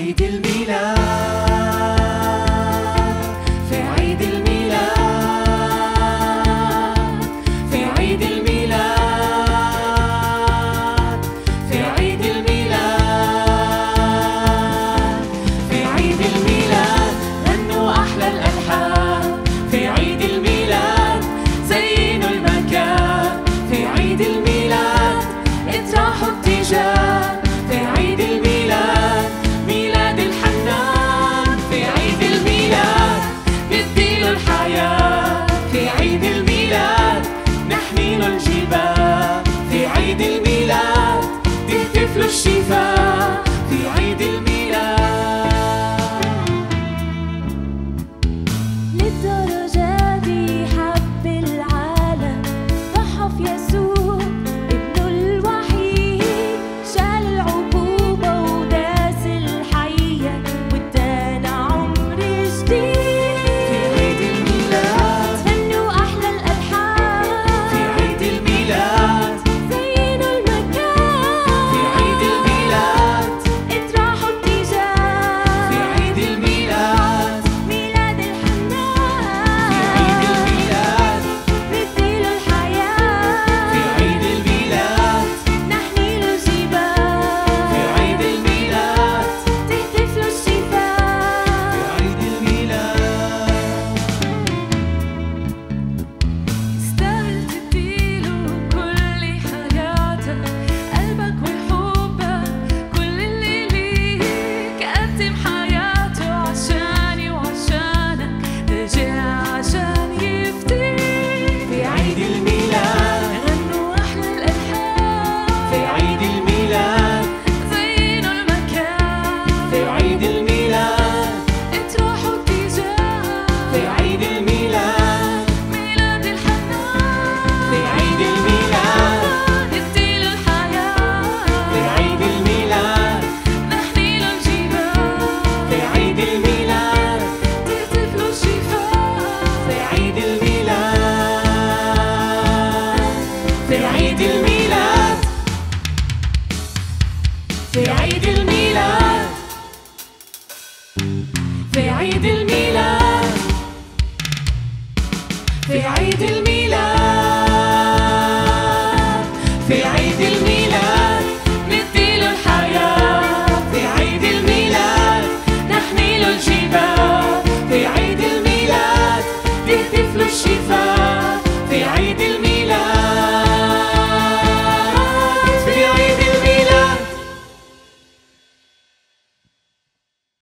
عيد الميلاد. في عيد الميلاد. في عيد الميلاد. في عيد الميلاد. في عيد الميلاد.